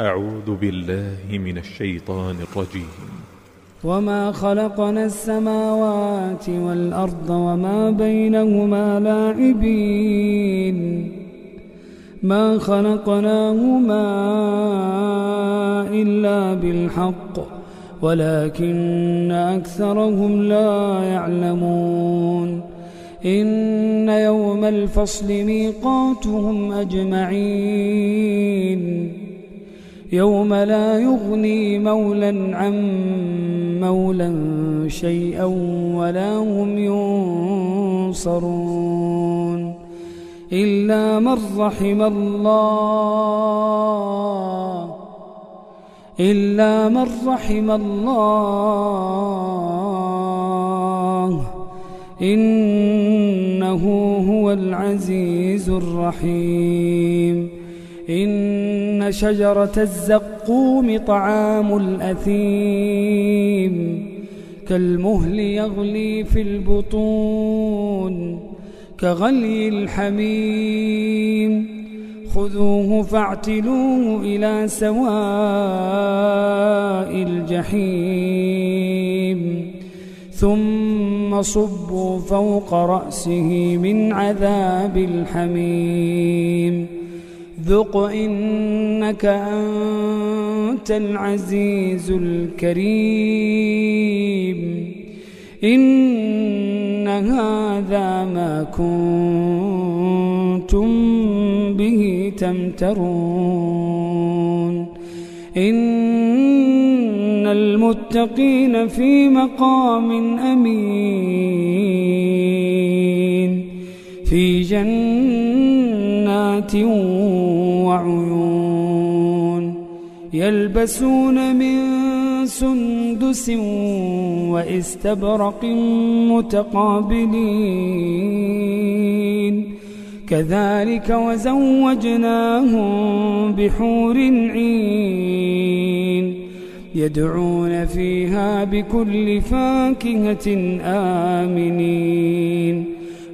أعوذ بالله من الشيطان الرجيم. وما خلقنا السماوات والأرض وما بينهما لاعبين ما خلقناهما إلا بالحق ولكن أكثرهم لا يعلمون. إن يوم الفصل ميقاتهم أجمعين. يوم لا يغني مولا عن مولا شيئا ولا هم ينصرون إلا من رحم الله إلا من رحم الله إنه هو العزيز الرحيم إن شجرة الزقوم طعام الأثيم كالمهل يغلي في البطون كغلي الحميم خذوه فاعتلوه إلى سواء الجحيم ثم صبوا فوق رأسه من عذاب الحميم ذق إنك أنت العزيز الكريم. إن هذا ما كنتم به تمترون. إن المتقين في مقام أمين. في جنات وعيون يلبسون من سندس واستبرق متقابلين. كذلك وزوجناهم بحور عين يدعون فيها بكل فاكهة آمنين.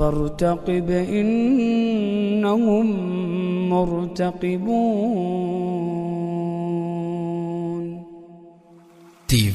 فارتقب إنهم مرتقبون. تي